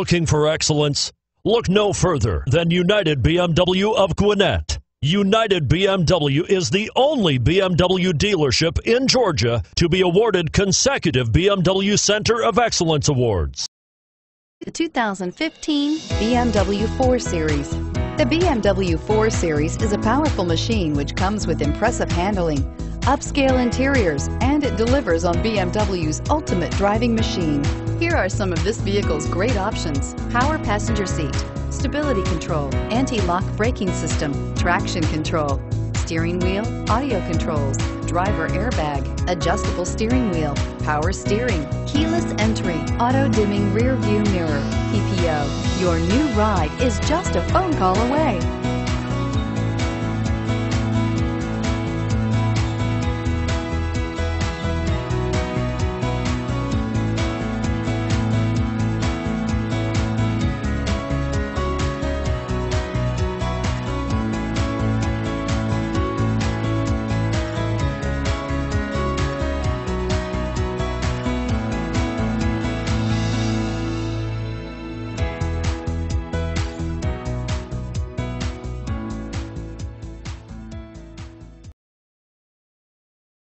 Looking for excellence? Look no further than United BMW of Gwinnett. United BMW is the only BMW dealership in Georgia to be awarded consecutive BMW Center of Excellence awards. The 2015 BMW 4 Series. The BMW 4 Series is a powerful machine which comes with impressive handling, upscale interiors, and it delivers on BMW's ultimate driving machine. Here are some of this vehicle's great options. Power passenger seat, stability control, anti-lock braking system, traction control, steering wheel, audio controls, driver airbag, adjustable steering wheel, power steering, keyless entry, auto dimming rear view mirror, PPO. Your new ride is just a phone call away.